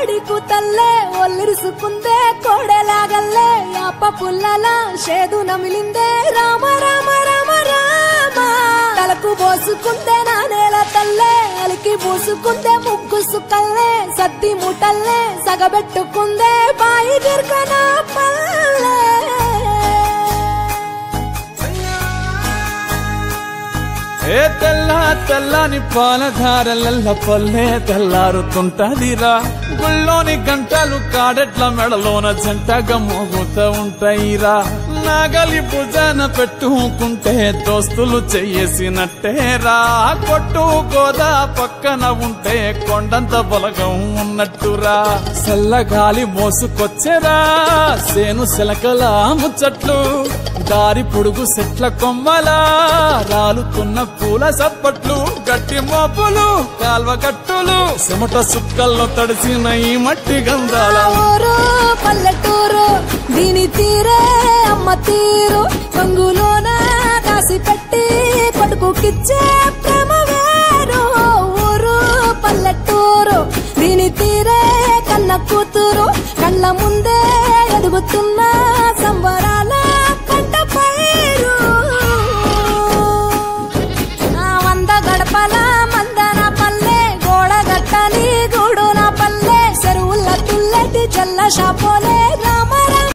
కోడి తల్లే ఒల్లిరుసుకుందే కోడెలాగల్లే యాప పుల్లల షేదు నమిలిందే. రామ రామ రామ రామ. తలకు పోసుకుందే నా నేల తల్లే అలికి పూసుకుందే ముగ్గు సుకల్లే సద్ది ముటల్లే సగబెట్టుకుందే ఏ తెల్ల తెల్లని పాలధారలల్ల పల్లె తెల్లారుతుంటదిరా. గుళ్ళోని గంటలు కాడెట్ల మెడలోన జంటగా మోగుతూ ఉంటాయిరా. నాగలి భుజాన పెట్టుకుంటే దోస్తులు చెయ్యేసినట్టేరా కొట్టు గోదా పక్కన ఉంటే కొండంత బలగం ఉన్నట్టురా. చల్లగాలి మోసుకొచ్చేరా. సేను శిలకల ముచ్చట్లు. దారి పొడుగు సెట్ల కొమ్మలా రాలుతున్న పూల సప్పట్లు గట్టి మోపులు కాల్వ కట్టులు సిమట సుక్కల్లో తడిసిన ఈ మట్టి గంధాల. పల్లెటూరు దీని తీరే అమ్మ తీరు. కొంగులోన కాసి పెట్టి కొడుకుకిచ్చే ప్రేమ వేరు. ఊరు పల్లెటూరు దీని తీరే కన్న కూతురు. కళ్ళ ముందే ఎదుగుతున్నా 咱拉沙坡嘞。